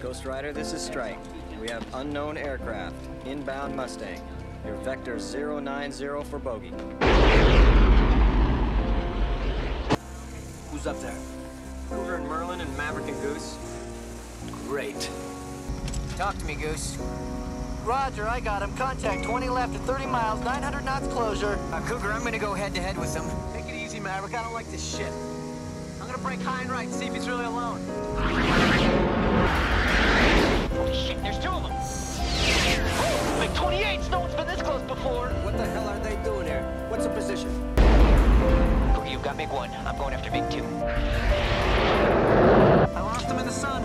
Ghost Rider, this is Strike. We have unknown aircraft, inbound Mustang. Your vector 090 for bogey. Who's up there? Cougar and Merlin and Maverick and Goose. Great. Talk to me, Goose. Roger, I got him. Contact 20 left at 30 miles, 900 knots closure. Uh, Cougar, I'm gonna go head-to-head with him. Take it easy, Maverick. I don't like this shit. I'm gonna break high and right and see if he's really alone. Got MiG One. I'm going after MiG Two. I lost him in the sun.